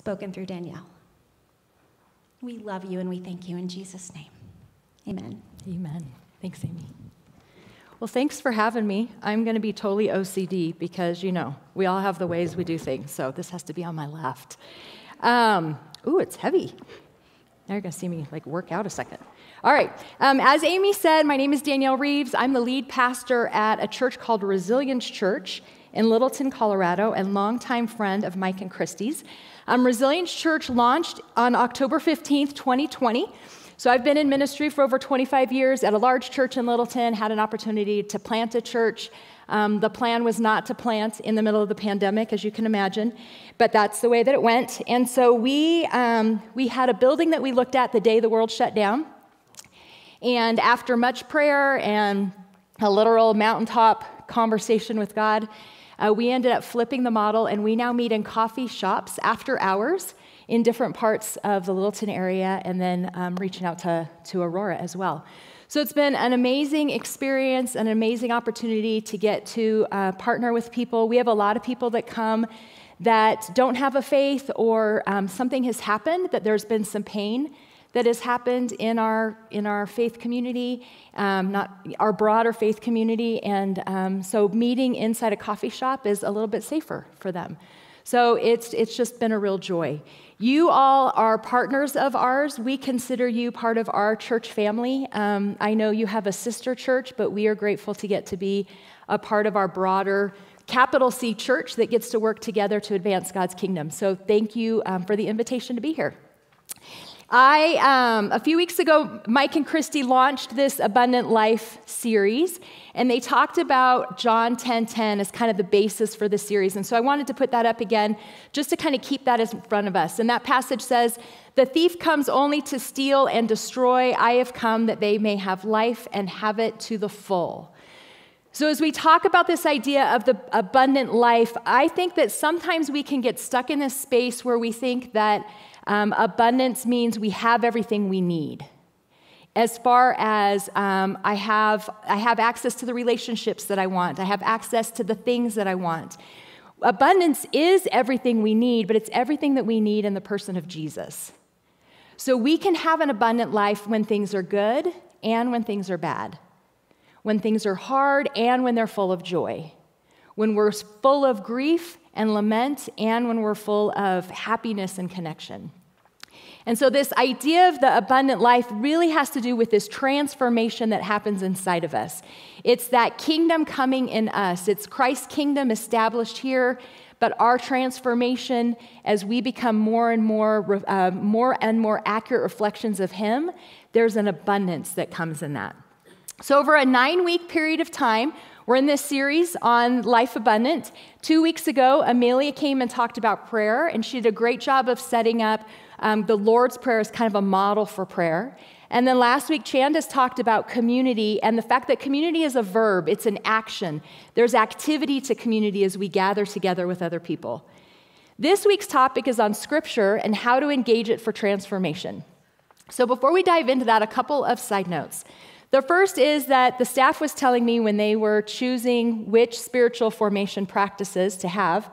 spoken through Danielle. We love you and we thank you in Jesus' name. Amen. Amen. Thanks, Amy. Well, thanks for having me. I'm going to be totally OCD because, you know, we all have the ways we do things, so this has to be on my left. Um, ooh, it's heavy. Now you're going to see me like work out a second. All right. Um, as Amy said, my name is Danielle Reeves. I'm the lead pastor at a church called Resilience Church in Littleton, Colorado, and longtime friend of Mike and Christy's. Um, Resilience Church launched on October 15th, 2020. So I've been in ministry for over 25 years at a large church in Littleton, had an opportunity to plant a church. Um, the plan was not to plant in the middle of the pandemic, as you can imagine, but that's the way that it went. And so we, um, we had a building that we looked at the day the world shut down. And after much prayer and a literal mountaintop conversation with God, uh, we ended up flipping the model, and we now meet in coffee shops after hours in different parts of the Littleton area and then um, reaching out to, to Aurora as well. So it's been an amazing experience, an amazing opportunity to get to uh, partner with people. We have a lot of people that come that don't have a faith or um, something has happened, that there's been some pain that has happened in our in our faith community, um, not our broader faith community, and um, so meeting inside a coffee shop is a little bit safer for them. So it's it's just been a real joy. You all are partners of ours. We consider you part of our church family. Um, I know you have a sister church, but we are grateful to get to be a part of our broader capital C church that gets to work together to advance God's kingdom. So thank you um, for the invitation to be here. I, um, a few weeks ago, Mike and Christy launched this Abundant Life series, and they talked about John 10 10 as kind of the basis for the series. And so I wanted to put that up again just to kind of keep that in front of us. And that passage says, The thief comes only to steal and destroy. I have come that they may have life and have it to the full. So, as we talk about this idea of the abundant life, I think that sometimes we can get stuck in this space where we think that um, abundance means we have everything we need. As far as um, I, have, I have access to the relationships that I want, I have access to the things that I want. Abundance is everything we need, but it's everything that we need in the person of Jesus. So we can have an abundant life when things are good and when things are bad, when things are hard and when they're full of joy, when we're full of grief and lament and when we're full of happiness and connection. And so, this idea of the abundant life really has to do with this transformation that happens inside of us. It's that kingdom coming in us, it's Christ's kingdom established here, but our transformation as we become more and more, uh, more and more accurate reflections of Him, there's an abundance that comes in that. So, over a nine week period of time, we're in this series on Life Abundant. Two weeks ago, Amelia came and talked about prayer, and she did a great job of setting up um, the Lord's Prayer is kind of a model for prayer. And then last week, Chandas talked about community and the fact that community is a verb, it's an action. There's activity to community as we gather together with other people. This week's topic is on scripture and how to engage it for transformation. So before we dive into that, a couple of side notes. The first is that the staff was telling me when they were choosing which spiritual formation practices to have,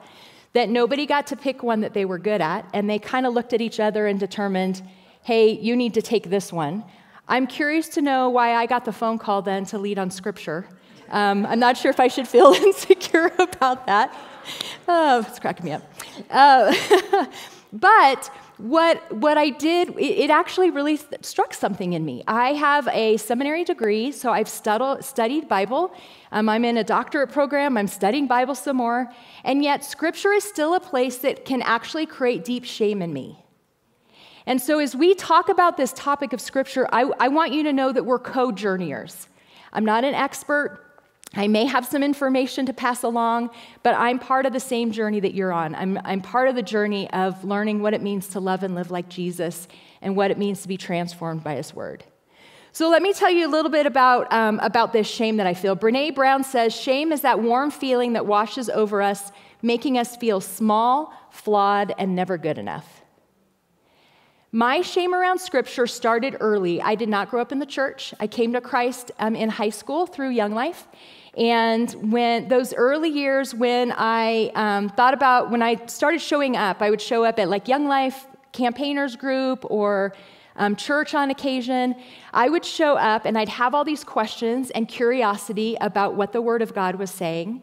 that nobody got to pick one that they were good at, and they kind of looked at each other and determined, hey, you need to take this one. I'm curious to know why I got the phone call then to lead on scripture. Um, I'm not sure if I should feel insecure about that. Oh, it's cracking me up. Uh, but what, what I did, it, actually really struck something in me. I have a seminary degree, so I've stud- studied Bible. Um, I'm in a doctorate program, I'm studying Bible some more, and yet Scripture is still a place that can actually create deep shame in me. And so, as we talk about this topic of Scripture, I, I want you to know that we're co journeyers. I'm not an expert, I may have some information to pass along, but I'm part of the same journey that you're on. I'm, I'm part of the journey of learning what it means to love and live like Jesus and what it means to be transformed by His Word. So, let me tell you a little bit about, um, about this shame that I feel. Brene Brown says shame is that warm feeling that washes over us, making us feel small, flawed, and never good enough. My shame around scripture started early. I did not grow up in the church. I came to Christ um, in high school through Young Life. And when those early years, when I um, thought about, when I started showing up, I would show up at like Young Life campaigners group or um, church on occasion. I would show up and I'd have all these questions and curiosity about what the Word of God was saying.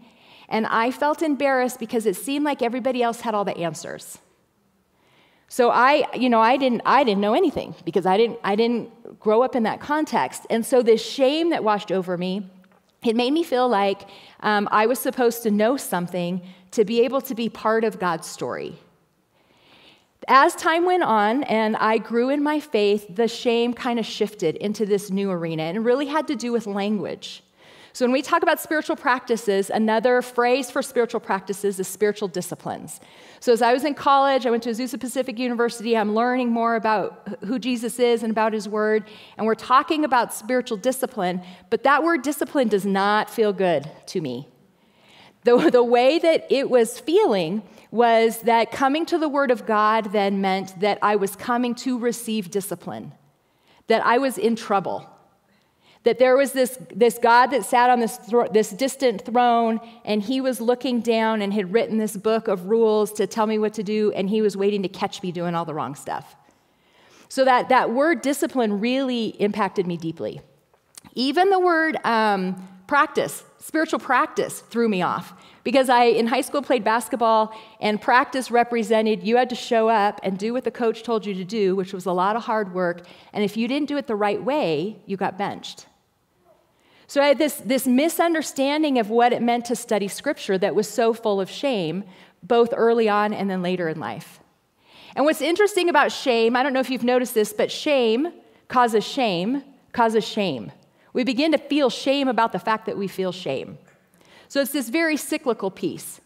And I felt embarrassed because it seemed like everybody else had all the answers. So I, you know, I didn't, I didn't know anything because I didn't, I didn't grow up in that context. And so this shame that washed over me, it made me feel like um, I was supposed to know something to be able to be part of God's story. As time went on and I grew in my faith, the shame kind of shifted into this new arena and really had to do with language. So, when we talk about spiritual practices, another phrase for spiritual practices is spiritual disciplines. So, as I was in college, I went to Azusa Pacific University. I'm learning more about who Jesus is and about his word. And we're talking about spiritual discipline, but that word discipline does not feel good to me. The, the way that it was feeling was that coming to the Word of God then meant that I was coming to receive discipline, that I was in trouble, that there was this, this God that sat on this, this distant throne and he was looking down and had written this book of rules to tell me what to do, and he was waiting to catch me doing all the wrong stuff. So that, that word discipline really impacted me deeply. Even the word um, practice, spiritual practice, threw me off because I, in high school, played basketball, and practice represented you had to show up and do what the coach told you to do, which was a lot of hard work. And if you didn't do it the right way, you got benched. So I had this, this misunderstanding of what it meant to study scripture that was so full of shame, both early on and then later in life. And what's interesting about shame, I don't know if you've noticed this, but shame causes shame, causes shame. We begin to feel shame about the fact that we feel shame. So it's this very cyclical piece.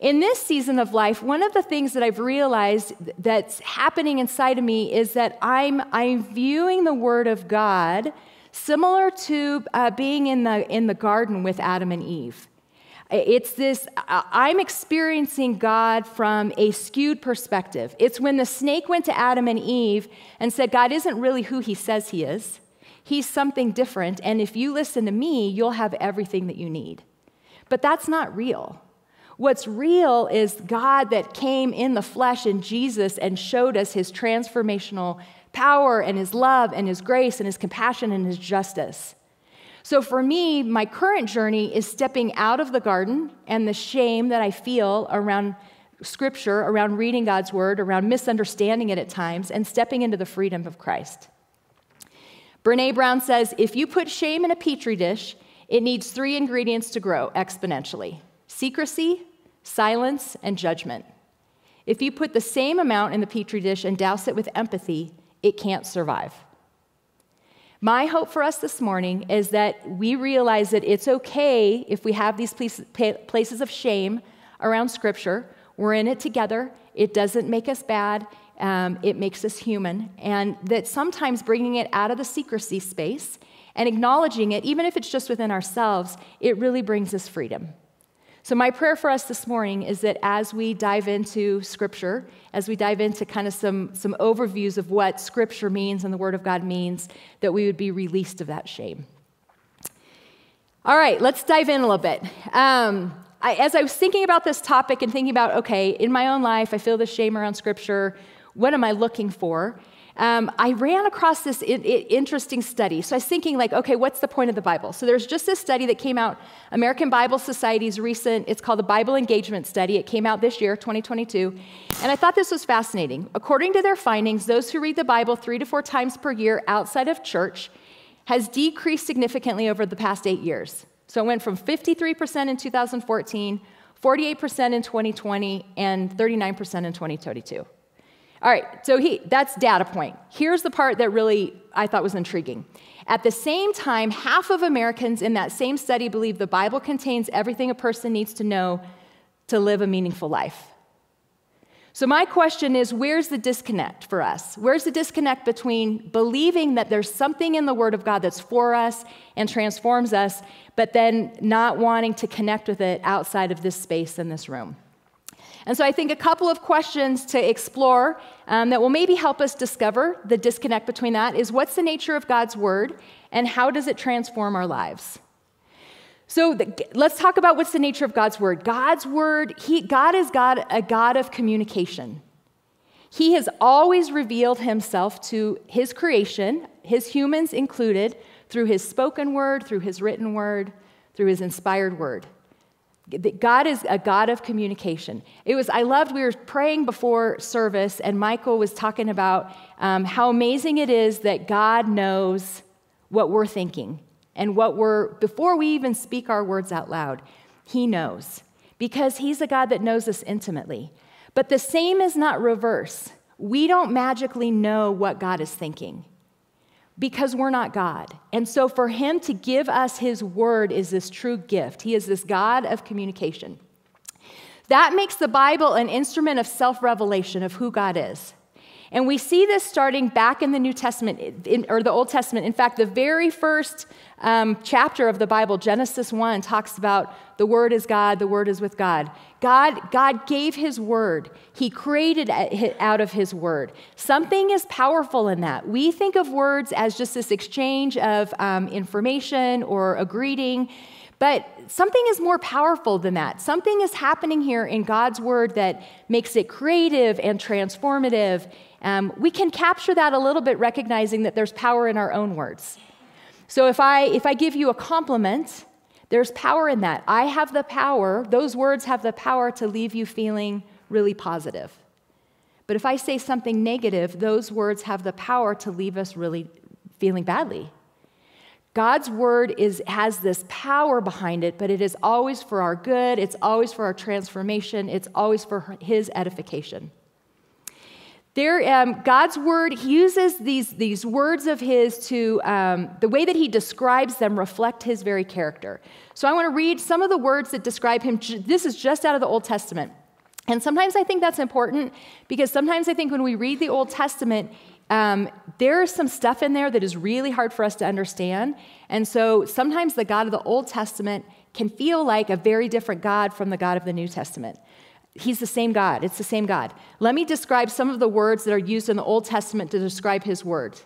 In this season of life, one of the things that I've realized that's happening inside of me is that I'm, I'm viewing the Word of God similar to uh, being in the, in the garden with Adam and Eve. It's this, I'm experiencing God from a skewed perspective. It's when the snake went to Adam and Eve and said, God isn't really who he says he is. He's something different, and if you listen to me, you'll have everything that you need. But that's not real. What's real is God that came in the flesh in Jesus and showed us his transformational power and his love and his grace and his compassion and his justice. So for me, my current journey is stepping out of the garden and the shame that I feel around scripture, around reading God's word, around misunderstanding it at times, and stepping into the freedom of Christ. Brene Brown says if you put shame in a petri dish, it needs three ingredients to grow exponentially secrecy, silence, and judgment. If you put the same amount in the petri dish and douse it with empathy, it can't survive. My hope for us this morning is that we realize that it's okay if we have these places of shame around Scripture. We're in it together. It doesn't make us bad, um, it makes us human. And that sometimes bringing it out of the secrecy space and acknowledging it, even if it's just within ourselves, it really brings us freedom. So, my prayer for us this morning is that as we dive into Scripture, as we dive into kind of some, some overviews of what Scripture means and the Word of God means, that we would be released of that shame. All right, let's dive in a little bit. Um, I, as I was thinking about this topic and thinking about, okay, in my own life, I feel this shame around Scripture. What am I looking for? Um, I ran across this interesting study. So I was thinking, like, okay, what's the point of the Bible? So there's just this study that came out, American Bible Society's recent, it's called the Bible Engagement Study. It came out this year, 2022. And I thought this was fascinating. According to their findings, those who read the Bible three to four times per year outside of church has decreased significantly over the past eight years. So it went from 53% in 2014, 48% in 2020, and 39% in 2022. All right, so he, that's data point. Here's the part that really I thought was intriguing. At the same time, half of Americans in that same study believe the Bible contains everything a person needs to know to live a meaningful life. So, my question is where's the disconnect for us? Where's the disconnect between believing that there's something in the Word of God that's for us and transforms us, but then not wanting to connect with it outside of this space in this room? And so I think a couple of questions to explore um, that will maybe help us discover the disconnect between that is what's the nature of God's word and how does it transform our lives? So the, let's talk about what's the nature of God's word. God's word, he, God is God, a God of communication. He has always revealed himself to his creation, his humans included, through his spoken word, through his written word, through his inspired word. God is a God of communication. It was, I loved, we were praying before service, and Michael was talking about um, how amazing it is that God knows what we're thinking and what we're, before we even speak our words out loud, He knows because He's a God that knows us intimately. But the same is not reverse. We don't magically know what God is thinking because we're not God. And so for him to give us his word is this true gift. He is this God of communication. That makes the Bible an instrument of self revelation of who God is. And we see this starting back in the New Testament, in, or the Old Testament. In fact, the very first um, chapter of the Bible, Genesis 1, talks about the Word is God, the Word is with God. God, God gave His Word, He created out of His Word. Something is powerful in that. We think of words as just this exchange of um, information or a greeting. But something is more powerful than that. Something is happening here in God's word that makes it creative and transformative um, we can capture that a little bit, recognizing that there's power in our own words. So if I, if I give you a compliment, there's power in that. I have the power, those words have the power to leave you feeling really positive. But if I say something negative, those words have the power to leave us really feeling badly. God's word is, has this power behind it, but it is always for our good, it's always for our transformation, it's always for His edification. There, um, God's word, he uses these, these words of his to, um, the way that he describes them reflect his very character. So I want to read some of the words that describe him. This is just out of the Old Testament. And sometimes I think that's important because sometimes I think when we read the Old Testament, um, there's some stuff in there that is really hard for us to understand. And so sometimes the God of the Old Testament can feel like a very different God from the God of the New Testament. He's the same God. It's the same God. Let me describe some of the words that are used in the Old Testament to describe his word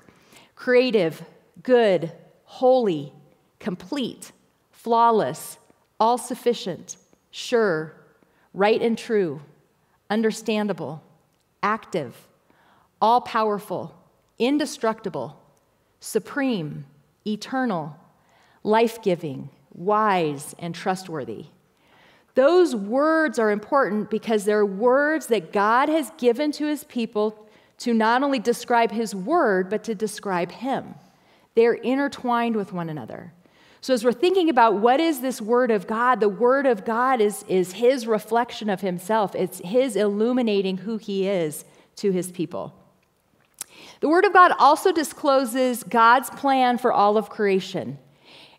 creative, good, holy, complete, flawless, all sufficient, sure, right and true, understandable, active, all powerful, indestructible, supreme, eternal, life giving, wise, and trustworthy. Those words are important because they're words that God has given to his people to not only describe his word, but to describe him. They're intertwined with one another. So, as we're thinking about what is this word of God, the word of God is, is his reflection of himself, it's his illuminating who he is to his people. The word of God also discloses God's plan for all of creation.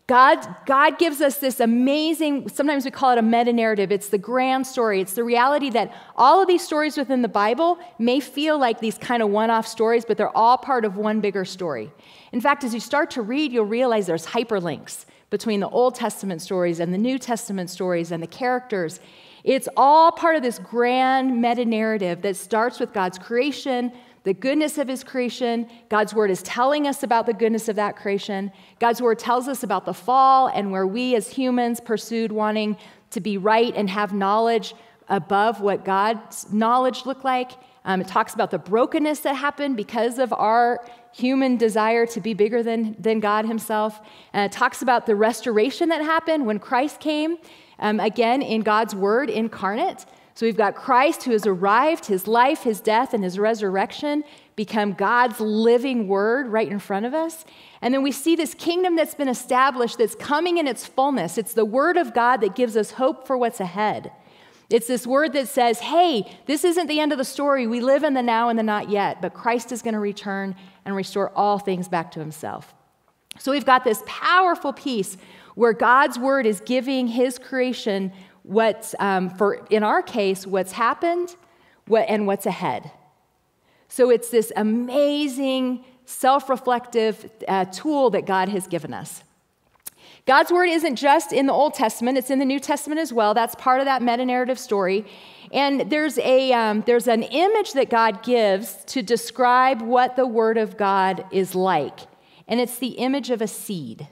God, God gives us this amazing, sometimes we call it a meta narrative. It's the grand story. It's the reality that all of these stories within the Bible may feel like these kind of one off stories, but they're all part of one bigger story. In fact, as you start to read, you'll realize there's hyperlinks between the Old Testament stories and the New Testament stories and the characters. It's all part of this grand meta narrative that starts with God's creation, the goodness of his creation. God's word is telling us about the goodness of that creation. God's word tells us about the fall and where we as humans pursued wanting to be right and have knowledge above what God's knowledge looked like. Um, it talks about the brokenness that happened because of our human desire to be bigger than, than God Himself. And it talks about the restoration that happened when Christ came, um, again, in God's Word incarnate. So we've got Christ who has arrived, his life, his death, and his resurrection become God's living word right in front of us. And then we see this kingdom that's been established that's coming in its fullness. It's the word of God that gives us hope for what's ahead. It's this word that says, hey, this isn't the end of the story. We live in the now and the not yet, but Christ is going to return and restore all things back to himself. So we've got this powerful piece where God's word is giving his creation what's, um, for in our case, what's happened what, and what's ahead. So it's this amazing self reflective uh, tool that God has given us. God's word isn't just in the Old Testament, it's in the New Testament as well. That's part of that meta narrative story. And there's, a, um, there's an image that God gives to describe what the word of God is like, and it's the image of a seed.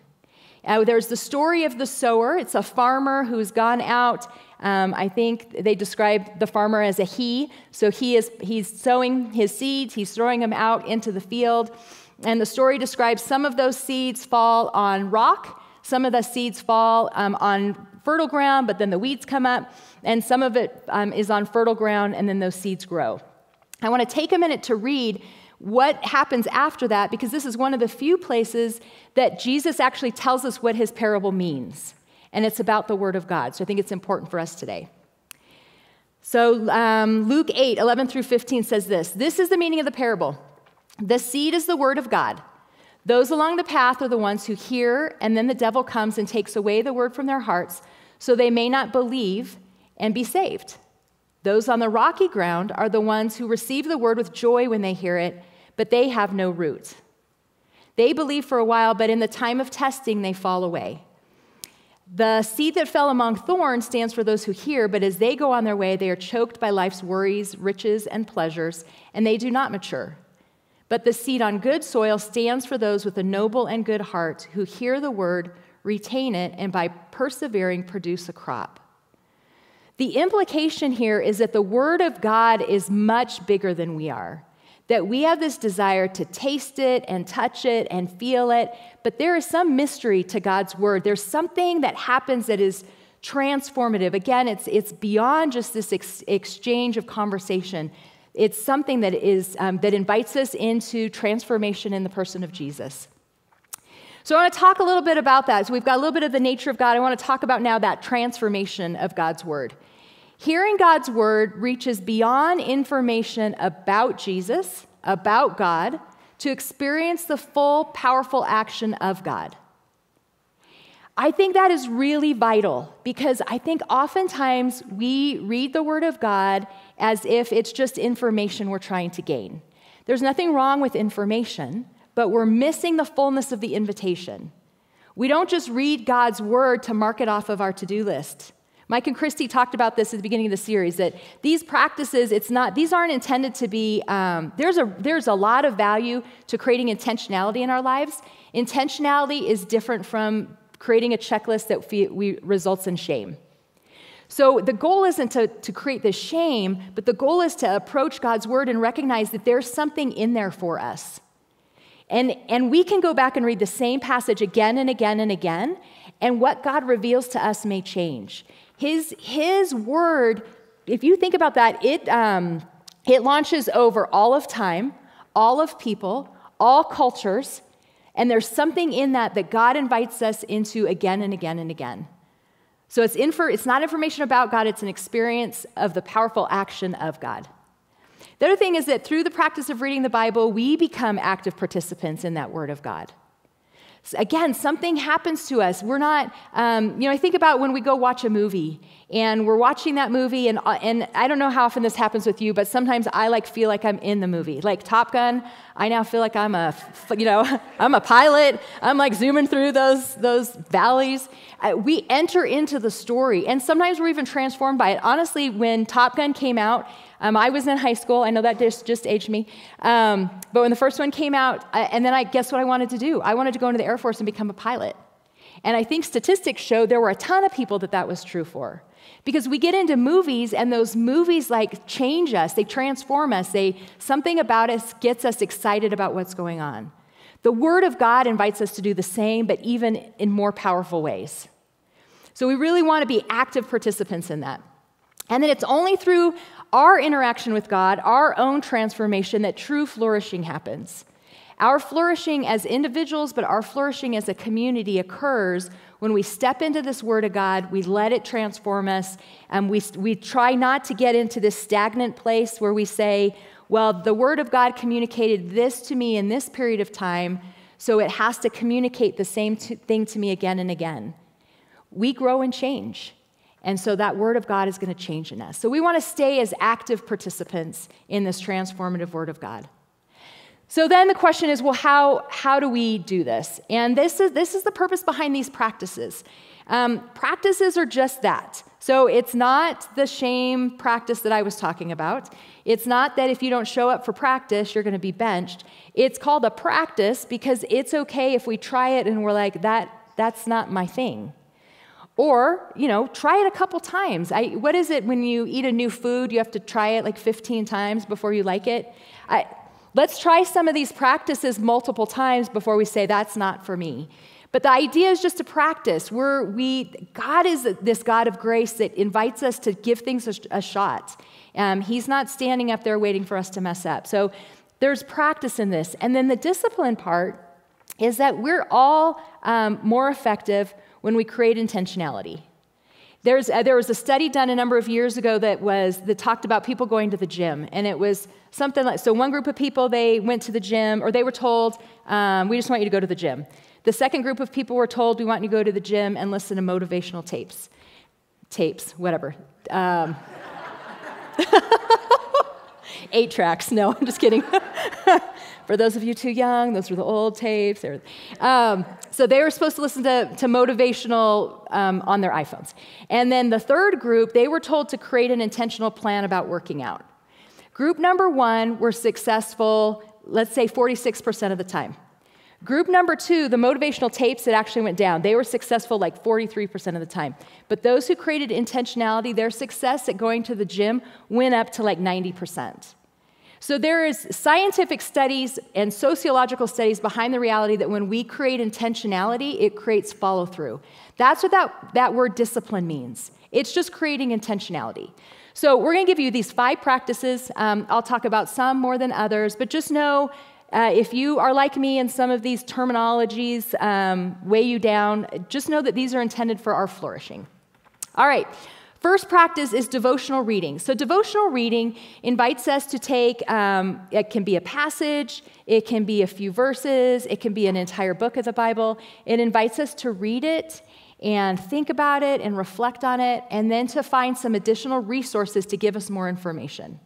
Uh, there's the story of the sower. It's a farmer who's gone out. Um, I think they describe the farmer as a he. So he is he's sowing his seeds. He's throwing them out into the field, and the story describes some of those seeds fall on rock. Some of the seeds fall um, on fertile ground, but then the weeds come up, and some of it um, is on fertile ground, and then those seeds grow. I want to take a minute to read what happens after that because this is one of the few places that Jesus actually tells us what his parable means. And it's about the Word of God. So I think it's important for us today. So um, Luke 8, 11 through 15 says this This is the meaning of the parable. The seed is the Word of God. Those along the path are the ones who hear, and then the devil comes and takes away the word from their hearts, so they may not believe and be saved. Those on the rocky ground are the ones who receive the word with joy when they hear it, but they have no root. They believe for a while, but in the time of testing, they fall away. The seed that fell among thorns stands for those who hear, but as they go on their way, they are choked by life's worries, riches, and pleasures, and they do not mature. But the seed on good soil stands for those with a noble and good heart who hear the word, retain it, and by persevering produce a crop. The implication here is that the word of God is much bigger than we are that we have this desire to taste it and touch it and feel it, but there is some mystery to God's word. There's something that happens that is transformative. Again, it's, it's beyond just this ex- exchange of conversation. It's something that, is, um, that invites us into transformation in the person of Jesus. So, I want to talk a little bit about that. So, we've got a little bit of the nature of God. I want to talk about now that transformation of God's Word. Hearing God's word reaches beyond information about Jesus, about God, to experience the full, powerful action of God. I think that is really vital because I think oftentimes we read the Word of God as if it's just information we're trying to gain. There's nothing wrong with information, but we're missing the fullness of the invitation. We don't just read God's Word to mark it off of our to do list. Mike and Christy talked about this at the beginning of the series that these practices, it's not, these aren't intended to be, um, there's, a, there's a lot of value to creating intentionality in our lives. Intentionality is different from creating a checklist that we, we results in shame. So the goal isn't to, to create this shame, but the goal is to approach God's word and recognize that there's something in there for us. And, and we can go back and read the same passage again and again and again, and what God reveals to us may change. His, his word, if you think about that, it, um, it launches over all of time, all of people, all cultures, and there's something in that that God invites us into again and again and again. So it's, infor- it's not information about God, it's an experience of the powerful action of God. The other thing is that through the practice of reading the Bible, we become active participants in that Word of God. Again, something happens to us. We're not, um, you know, I think about when we go watch a movie and we're watching that movie, and, uh, and I don't know how often this happens with you, but sometimes I like feel like I'm in the movie. Like Top Gun, I now feel like I'm a, you know, I'm a pilot. I'm like zooming through those, those valleys. Uh, we enter into the story, and sometimes we're even transformed by it. Honestly, when Top Gun came out, um, I was in high school. I know that just, just aged me. Um, but when the first one came out, I, and then I guess what I wanted to do? I wanted to go into the Air Force and become a pilot. And I think statistics show there were a ton of people that that was true for. Because we get into movies and those movies like change us, they transform us, they something about us gets us excited about what's going on. The word of God invites us to do the same but even in more powerful ways. So we really want to be active participants in that. And then it's only through our interaction with God, our own transformation, that true flourishing happens. Our flourishing as individuals, but our flourishing as a community occurs when we step into this Word of God, we let it transform us, and we, we try not to get into this stagnant place where we say, well, the Word of God communicated this to me in this period of time, so it has to communicate the same thing to me again and again. We grow and change. And so that word of God is going to change in us. So we want to stay as active participants in this transformative word of God. So then the question is, well, how, how do we do this? And this is, this is the purpose behind these practices. Um, practices are just that. So it's not the shame practice that I was talking about. It's not that if you don't show up for practice, you're going to be benched. It's called a practice because it's okay if we try it and we're like, that, that's not my thing. Or, you know, try it a couple times. I, what is it when you eat a new food? You have to try it like 15 times before you like it. I, let's try some of these practices multiple times before we say, that's not for me. But the idea is just to practice. We're, we, God is this God of grace that invites us to give things a, a shot. Um, he's not standing up there waiting for us to mess up. So there's practice in this. And then the discipline part is that we're all um, more effective when we create intentionality. There's, uh, there was a study done a number of years ago that was that talked about people going to the gym, and it was something like so. One group of people they went to the gym, or they were told, um, "We just want you to go to the gym." The second group of people were told, "We want you to go to the gym and listen to motivational tapes, tapes, whatever." Um, eight tracks. No, I'm just kidding. For those of you too young, those were the old tapes. Um, so they were supposed to listen to, to motivational um, on their iPhones. And then the third group, they were told to create an intentional plan about working out. Group number one were successful, let's say 46% of the time. Group number two, the motivational tapes that actually went down, they were successful like 43% of the time. But those who created intentionality, their success at going to the gym went up to like 90%. So there is scientific studies and sociological studies behind the reality that when we create intentionality, it creates follow through. That's what that, that word discipline means. It's just creating intentionality. So we're going to give you these five practices. Um, I'll talk about some more than others, but just know uh, if you are like me and some of these terminologies um, weigh you down, just know that these are intended for our flourishing. All right. First practice is devotional reading. So, devotional reading invites us to take, um, it can be a passage, it can be a few verses, it can be an entire book of the Bible. It invites us to read it and think about it and reflect on it, and then to find some additional resources to give us more information.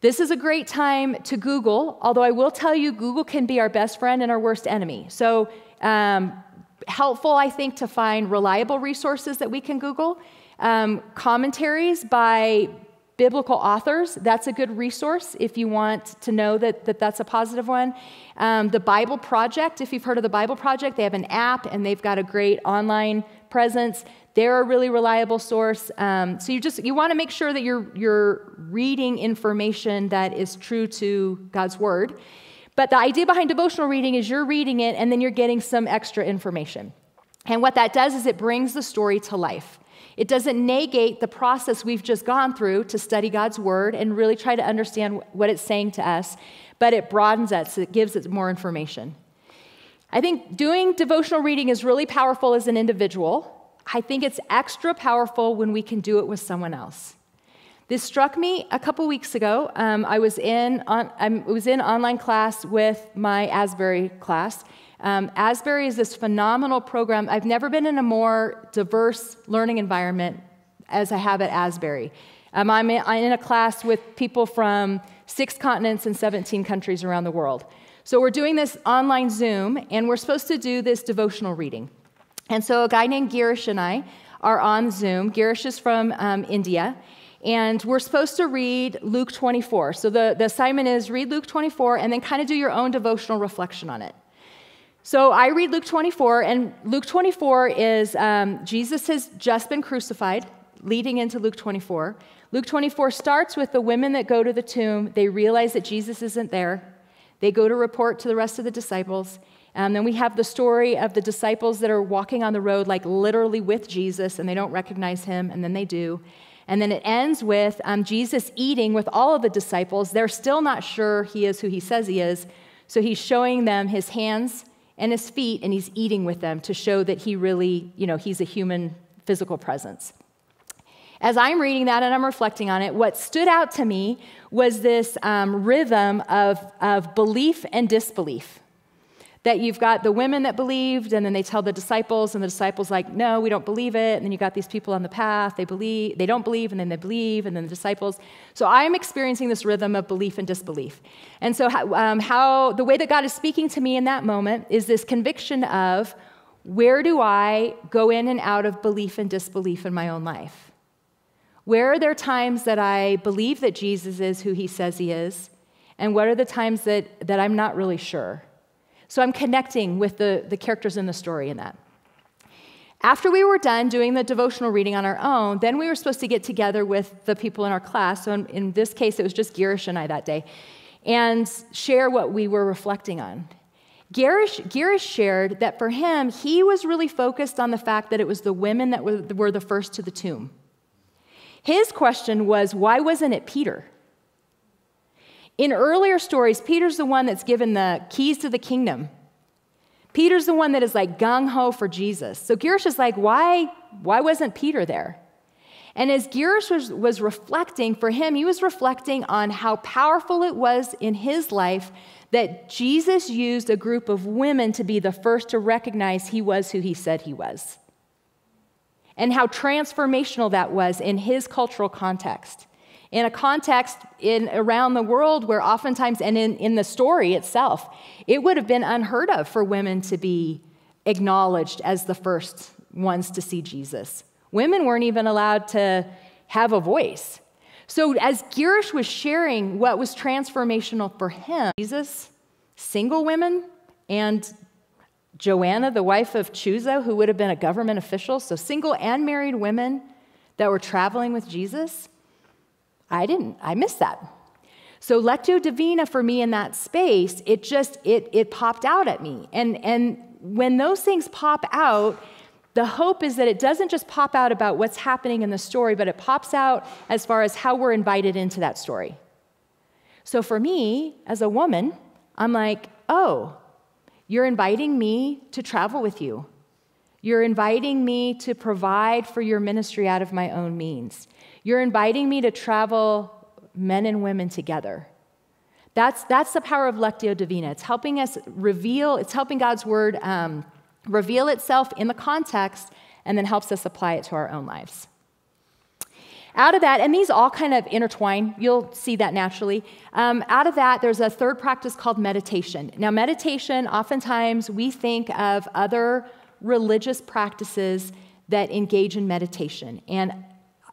This is a great time to Google, although I will tell you, Google can be our best friend and our worst enemy. So, um, helpful, I think, to find reliable resources that we can Google. Um, commentaries by biblical authors, that's a good resource if you want to know that, that that's a positive one. Um, the Bible Project, if you've heard of the Bible Project, they have an app and they've got a great online presence. They're a really reliable source. Um, so you just you want to make sure that you're you're reading information that is true to God's word. But the idea behind devotional reading is you're reading it and then you're getting some extra information. And what that does is it brings the story to life. It doesn't negate the process we've just gone through to study God's word and really try to understand what it's saying to us, but it broadens it, so it gives it more information. I think doing devotional reading is really powerful as an individual. I think it's extra powerful when we can do it with someone else. This struck me a couple weeks ago. Um, I was in on, I was in online class with my Asbury class, um, Asbury is this phenomenal program. I've never been in a more diverse learning environment as I have at Asbury. Um, I'm, in, I'm in a class with people from six continents and 17 countries around the world. So we're doing this online Zoom, and we're supposed to do this devotional reading. And so a guy named Girish and I are on Zoom. Girish is from um, India, and we're supposed to read Luke 24. So the, the assignment is read Luke 24 and then kind of do your own devotional reflection on it. So I read Luke 24, and Luke 24 is um, Jesus has just been crucified, leading into Luke 24. Luke 24 starts with the women that go to the tomb. They realize that Jesus isn't there. They go to report to the rest of the disciples. And then we have the story of the disciples that are walking on the road, like literally with Jesus, and they don't recognize him, and then they do. And then it ends with um, Jesus eating with all of the disciples. They're still not sure he is who he says he is. So he's showing them his hands and his feet and he's eating with them to show that he really, you know, he's a human physical presence. As I'm reading that and I'm reflecting on it, what stood out to me was this um, rhythm of, of belief and disbelief. That you've got the women that believed, and then they tell the disciples, and the disciples like, no, we don't believe it. And then you got these people on the path, they believe, they don't believe, and then they believe, and then the disciples. So I'm experiencing this rhythm of belief and disbelief. And so um, how the way that God is speaking to me in that moment is this conviction of where do I go in and out of belief and disbelief in my own life? Where are there times that I believe that Jesus is who he says he is? And what are the times that, that I'm not really sure? So I'm connecting with the, the characters in the story in that. After we were done doing the devotional reading on our own, then we were supposed to get together with the people in our class. So in, in this case, it was just Girish and I that day, and share what we were reflecting on. Girish, Girish shared that for him, he was really focused on the fact that it was the women that were, were the first to the tomb. His question was, why wasn't it Peter? In earlier stories, Peter's the one that's given the keys to the kingdom. Peter's the one that is like gung ho for Jesus. So Girish is like, why, why wasn't Peter there? And as Girish was, was reflecting, for him, he was reflecting on how powerful it was in his life that Jesus used a group of women to be the first to recognize he was who he said he was. And how transformational that was in his cultural context in a context in, around the world where oftentimes, and in, in the story itself, it would have been unheard of for women to be acknowledged as the first ones to see Jesus. Women weren't even allowed to have a voice. So, as Girish was sharing what was transformational for him, Jesus, single women, and Joanna, the wife of Chuza, who would have been a government official, so single and married women that were traveling with Jesus, I didn't, I missed that. So Lectio Divina for me in that space, it just, it, it popped out at me. And, and when those things pop out, the hope is that it doesn't just pop out about what's happening in the story, but it pops out as far as how we're invited into that story. So for me, as a woman, I'm like, oh, you're inviting me to travel with you. You're inviting me to provide for your ministry out of my own means. You're inviting me to travel men and women together. That's, that's the power of Lectio Divina. It's helping us reveal, it's helping God's word um, reveal itself in the context and then helps us apply it to our own lives. Out of that, and these all kind of intertwine, you'll see that naturally. Um, out of that, there's a third practice called meditation. Now, meditation, oftentimes we think of other religious practices that engage in meditation. And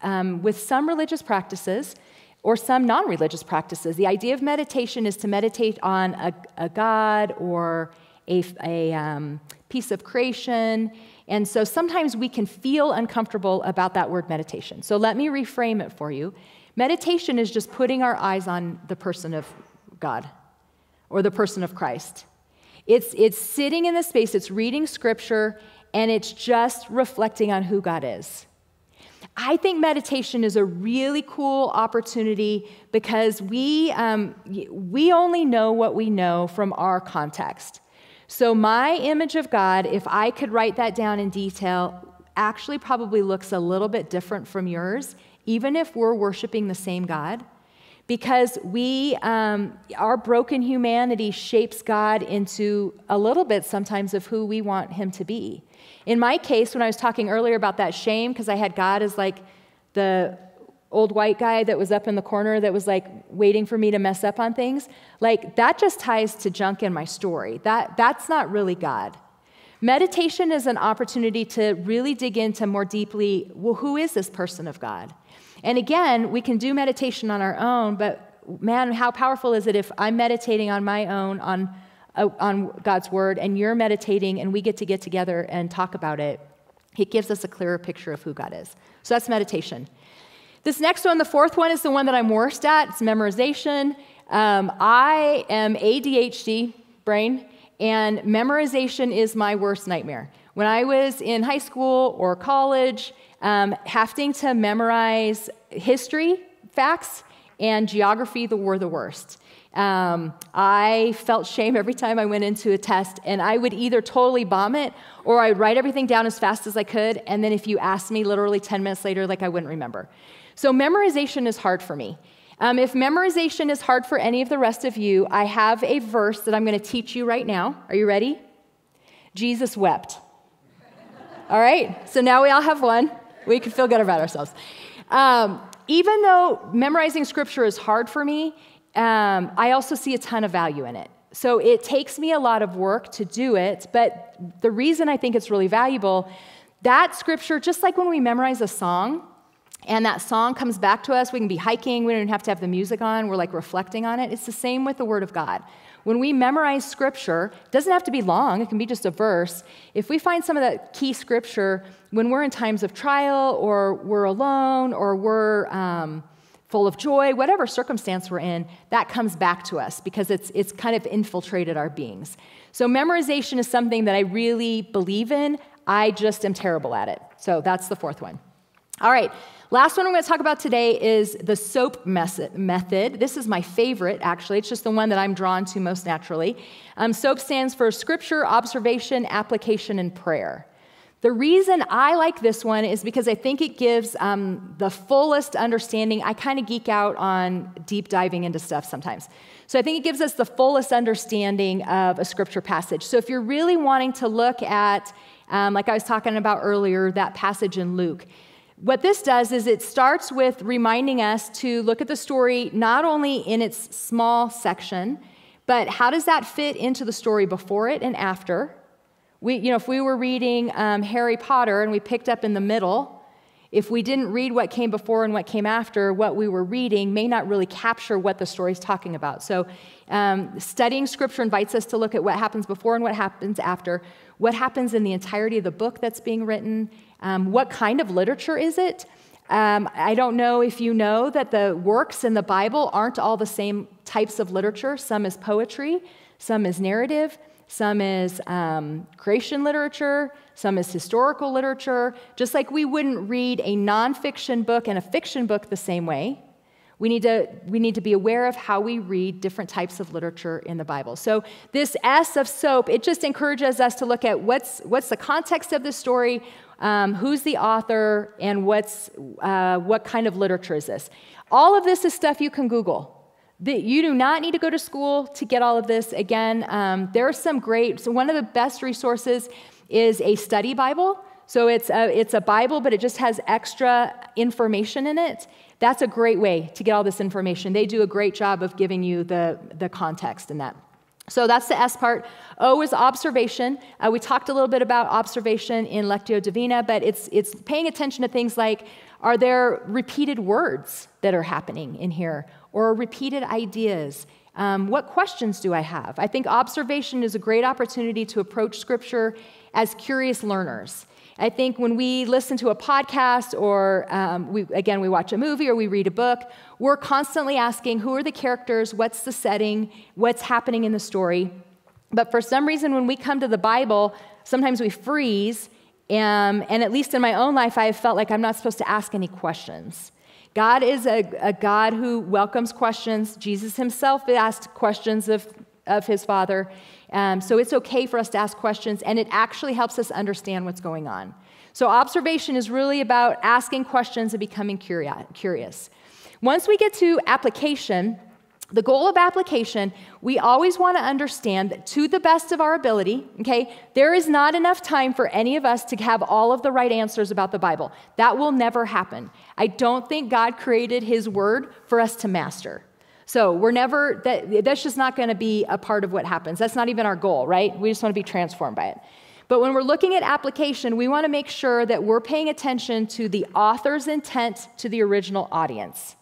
um, with some religious practices or some non religious practices. The idea of meditation is to meditate on a, a God or a, a um, piece of creation. And so sometimes we can feel uncomfortable about that word meditation. So let me reframe it for you. Meditation is just putting our eyes on the person of God or the person of Christ. It's, it's sitting in the space, it's reading scripture, and it's just reflecting on who God is. I think meditation is a really cool opportunity because we, um, we only know what we know from our context. So, my image of God, if I could write that down in detail, actually probably looks a little bit different from yours, even if we're worshiping the same God. Because we, um, our broken humanity shapes God into a little bit sometimes of who we want him to be. In my case, when I was talking earlier about that shame, because I had God as like the old white guy that was up in the corner that was like waiting for me to mess up on things, like that just ties to junk in my story. That, that's not really God. Meditation is an opportunity to really dig into more deeply well, who is this person of God? And again, we can do meditation on our own, but man, how powerful is it if I'm meditating on my own on on God's word and you're meditating and we get to get together and talk about it, it gives us a clearer picture of who God is. So that's meditation. This next one, the fourth one, is the one that I'm worst at. It's memorization. Um, I am ADHD brain, and memorization is my worst nightmare. When I was in high school or college, um, having to memorize history facts and geography the, were the worst. Um, I felt shame every time I went into a test, and I would either totally bomb it or I'd write everything down as fast as I could, and then if you asked me literally 10 minutes later, like I wouldn't remember. So memorization is hard for me. Um, if memorization is hard for any of the rest of you, I have a verse that I'm going to teach you right now. Are you ready? Jesus wept. all right, so now we all have one. We can feel good about ourselves. Um, even though memorizing scripture is hard for me, um, I also see a ton of value in it. So it takes me a lot of work to do it, but the reason I think it's really valuable, that scripture, just like when we memorize a song, and that song comes back to us, we can be hiking, we don't even have to have the music on, we're like reflecting on it. It's the same with the Word of God. When we memorize scripture, it doesn't have to be long, it can be just a verse. If we find some of that key scripture when we're in times of trial, or we're alone, or we're um, full of joy, whatever circumstance we're in, that comes back to us because it's, it's kind of infiltrated our beings. So, memorization is something that I really believe in. I just am terrible at it. So, that's the fourth one. All right, last one I'm going to talk about today is the SOAP method. This is my favorite, actually. It's just the one that I'm drawn to most naturally. Um, SOAP stands for Scripture, Observation, Application, and Prayer. The reason I like this one is because I think it gives um, the fullest understanding. I kind of geek out on deep diving into stuff sometimes. So I think it gives us the fullest understanding of a scripture passage. So if you're really wanting to look at, um, like I was talking about earlier, that passage in Luke, what this does is it starts with reminding us to look at the story not only in its small section, but how does that fit into the story before it and after? We, you know, if we were reading um, Harry Potter and we picked up in the middle, if we didn't read what came before and what came after, what we were reading may not really capture what the story is talking about. So, um, studying scripture invites us to look at what happens before and what happens after, what happens in the entirety of the book that's being written, um, what kind of literature is it. Um, I don't know if you know that the works in the Bible aren't all the same types of literature. Some is poetry, some is narrative, some is um, creation literature, some is historical literature. Just like we wouldn't read a nonfiction book and a fiction book the same way, we need, to, we need to be aware of how we read different types of literature in the Bible. So, this S of SOAP, it just encourages us to look at what's, what's the context of the story, um, who's the author, and what's, uh, what kind of literature is this. All of this is stuff you can Google. The, you do not need to go to school to get all of this. Again, um, there are some great, so one of the best resources is a study Bible. So it's a, it's a Bible, but it just has extra information in it. That's a great way to get all this information. They do a great job of giving you the, the context in that. So that's the S part. O is observation. Uh, we talked a little bit about observation in Lectio Divina, but it's, it's paying attention to things like are there repeated words that are happening in here? or repeated ideas? Um, what questions do I have? I think observation is a great opportunity to approach Scripture as curious learners. I think when we listen to a podcast or, um, we, again, we watch a movie or we read a book, we're constantly asking who are the characters, what's the setting, what's happening in the story. But for some reason, when we come to the Bible, sometimes we freeze. Um, and at least in my own life, I have felt like I'm not supposed to ask any questions. God is a, a God who welcomes questions. Jesus himself asked questions of, of his Father. Um, so it's okay for us to ask questions, and it actually helps us understand what's going on. So observation is really about asking questions and becoming curious. Once we get to application, the goal of application, we always want to understand that to the best of our ability, okay, there is not enough time for any of us to have all of the right answers about the Bible. That will never happen. I don't think God created His Word for us to master. So we're never, that, that's just not going to be a part of what happens. That's not even our goal, right? We just want to be transformed by it. But when we're looking at application, we want to make sure that we're paying attention to the author's intent to the original audience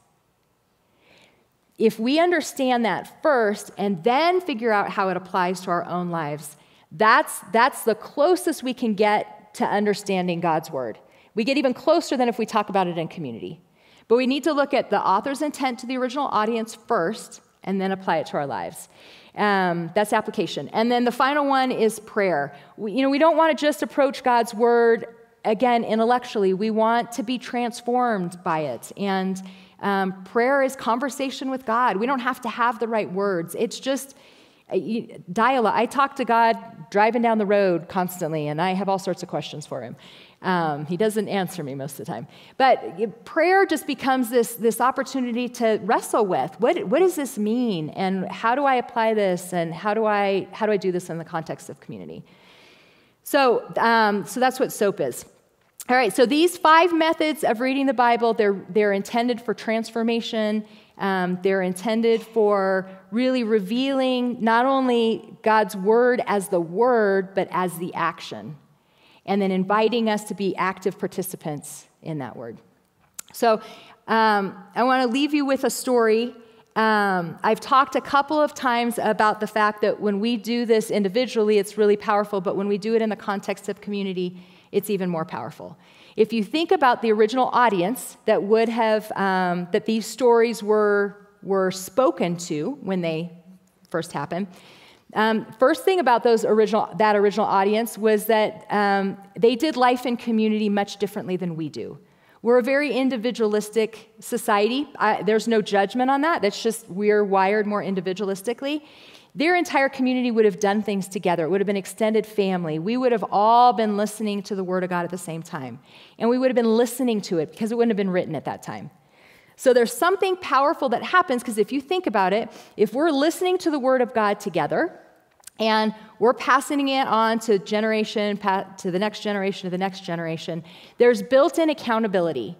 if we understand that first and then figure out how it applies to our own lives, that's, that's the closest we can get to understanding God's word. We get even closer than if we talk about it in community. But we need to look at the author's intent to the original audience first and then apply it to our lives. Um, that's application. And then the final one is prayer. We, you know, we don't want to just approach God's word again intellectually. We want to be transformed by it. And um, prayer is conversation with God. We don't have to have the right words. It's just uh, dialogue. I talk to God driving down the road constantly, and I have all sorts of questions for Him. Um, he doesn't answer me most of the time. But prayer just becomes this, this opportunity to wrestle with what, what does this mean? And how do I apply this? And how do I, how do, I do this in the context of community? So, um, so that's what SOAP is. All right, so these five methods of reading the Bible, they're, they're intended for transformation. Um, they're intended for really revealing not only God's word as the word, but as the action and then inviting us to be active participants in that word. So um, I want to leave you with a story. Um, I've talked a couple of times about the fact that when we do this individually, it's really powerful, but when we do it in the context of community, it's even more powerful. If you think about the original audience that would have, um, that these stories were, were spoken to when they first happened, um, first thing about those original, that original audience was that um, they did life in community much differently than we do. We're a very individualistic society. I, there's no judgment on that. That's just we're wired more individualistically. Their entire community would have done things together. It would have been extended family. We would have all been listening to the Word of God at the same time. And we would have been listening to it because it wouldn't have been written at that time. So there's something powerful that happens because if you think about it, if we're listening to the Word of God together and we're passing it on to generation to the next generation to the next generation, there's built-in accountability.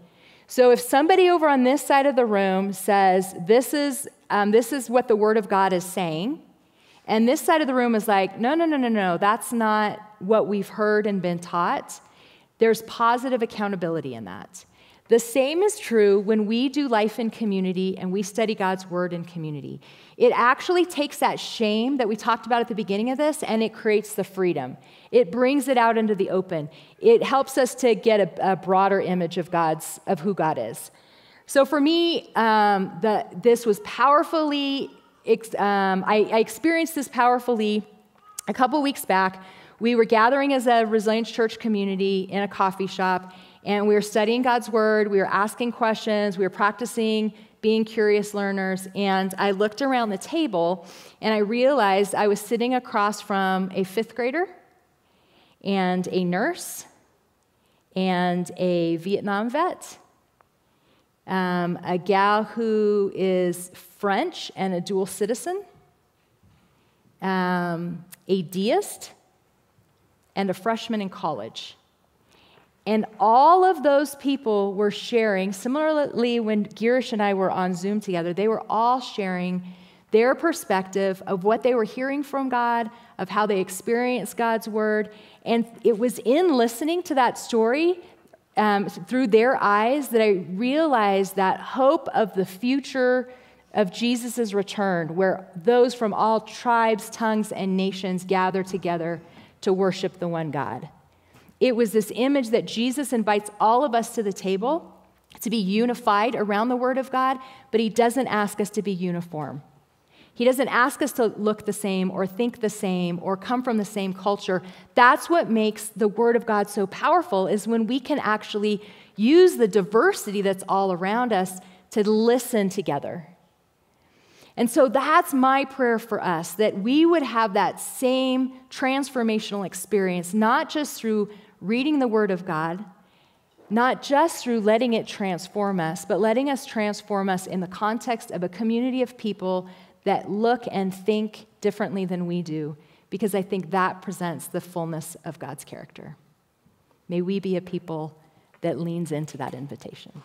So if somebody over on this side of the room says, "This is um, this is what the Word of God is saying," and this side of the room is like, "No, no, no, no, no, that's not what we've heard and been taught," there's positive accountability in that. The same is true when we do life in community and we study God's word in community. It actually takes that shame that we talked about at the beginning of this and it creates the freedom. It brings it out into the open. It helps us to get a, a broader image of God's of who God is. So for me, um, the, this was powerfully. Um, I, I experienced this powerfully a couple weeks back. We were gathering as a Resilience Church community in a coffee shop, and we were studying God's word, we were asking questions, we were practicing being curious learners. And I looked around the table and I realized I was sitting across from a fifth grader and a nurse and a Vietnam vet, um, a gal who is French and a dual citizen, um, a deist, and a freshman in college. And all of those people were sharing, similarly, when Girish and I were on Zoom together, they were all sharing their perspective of what they were hearing from God, of how they experienced God's word. And it was in listening to that story um, through their eyes that I realized that hope of the future of Jesus' return, where those from all tribes, tongues, and nations gather together to worship the one God. It was this image that Jesus invites all of us to the table to be unified around the Word of God, but He doesn't ask us to be uniform. He doesn't ask us to look the same or think the same or come from the same culture. That's what makes the Word of God so powerful, is when we can actually use the diversity that's all around us to listen together. And so that's my prayer for us that we would have that same transformational experience, not just through reading the Word of God, not just through letting it transform us, but letting us transform us in the context of a community of people that look and think differently than we do, because I think that presents the fullness of God's character. May we be a people that leans into that invitation.